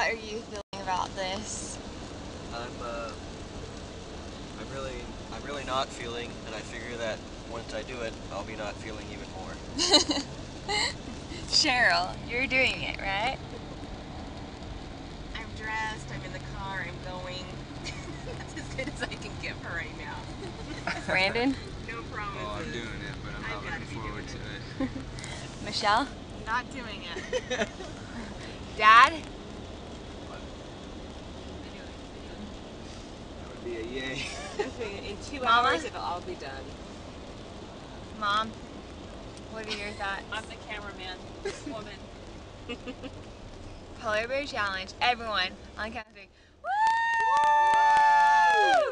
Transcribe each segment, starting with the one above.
what are you feeling about this? I'm uh, I'm really I'm really not feeling, and I figure that once I do it, I'll be not feeling even more. Cheryl, you're doing it, right? I'm dressed, I'm in the car, I'm going. That's as good as I can give her right now. Brandon? no problem. Oh, I'm doing it, but I'm I've not looking forward doing to it. Michelle? Not doing it. Dad? That would be a yay. In two Mama? hours, it'll all be done. Mom? What are your thoughts? I'm the cameraman woman. Polar Bear Challenge. Everyone, on count of three. Woo!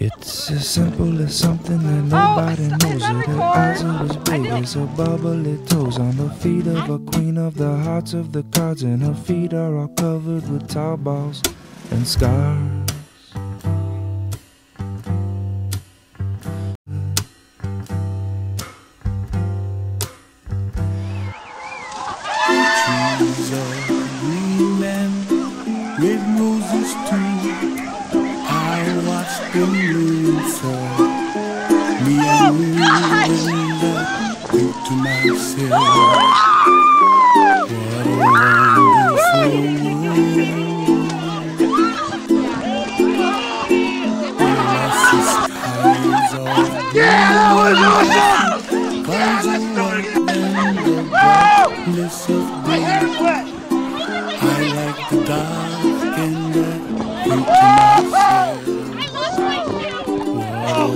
It's as simple as something that nobody knows. It her eyes are as big as her bubbly toes on the feet of a queen of the hearts of the cards, and her feet are all covered with tar balls and scars. Trees are green and red roses too. I watched them me I think oh, to myself, what a wonderful world. I see skies of yeah, that was awesome! Clouds of white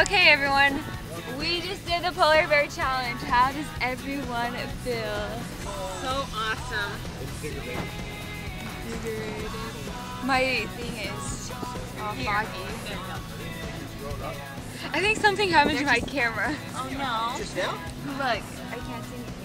Okay, everyone. We just did the Polar Bear Challenge. How does everyone feel? So awesome. My thing is all foggy. I think something happened to my camera. Oh no. Just now? Look, I can't see anything.